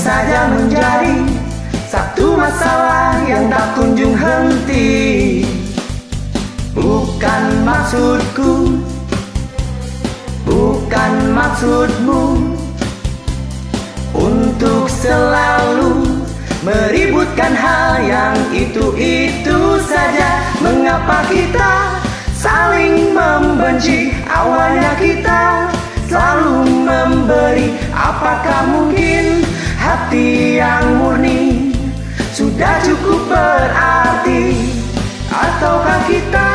saja menjadi Satu masalah yang tak kunjung henti. Bukan maksudku Bukan maksudmu Untuk selalu Meributkan hal yang itu-itu saja. Mengapa kita saling membenci? Awalnya kita selalu memberi. Apakah mungkin hati yang murni. Sudah cukup berarti Ataukah kita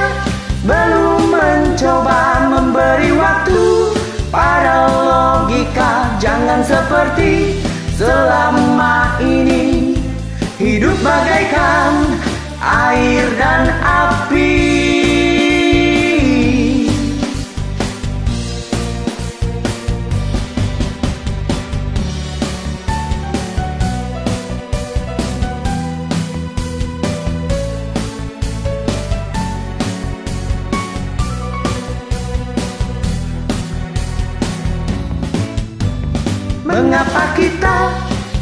belum mencoba memberi waktu? Pada logika jangan seperti selama Mengapa kita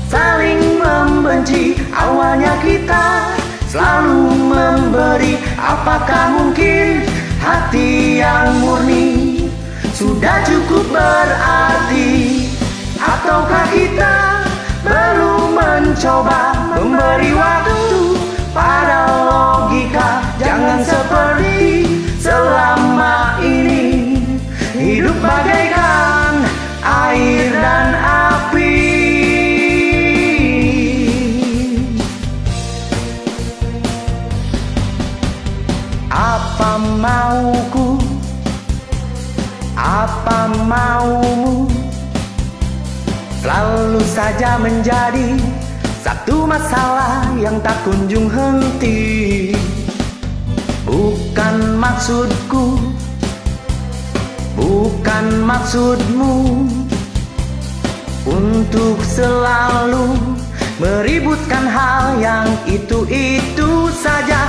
saling membenci? Awalnya kita selalu memberi. Apakah mungkin hati yang murni Sudah cukup berarti? Ataukah kita belum mencoba Apa maumu Selalu saja menjadi Satu masalah yang tak kunjung henti. Bukan maksudku Bukan maksudmu. Untuk selalu Meributkan hal yang itu-itu saja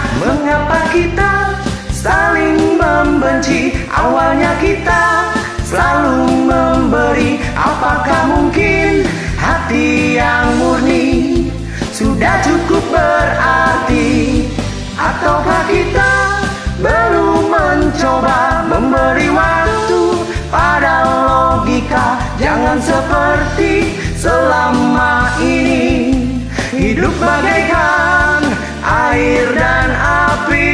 menikah Jangan seperti selama ini. Hidup bagaikan air dan api.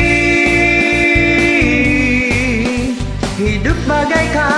Hidup bagaikan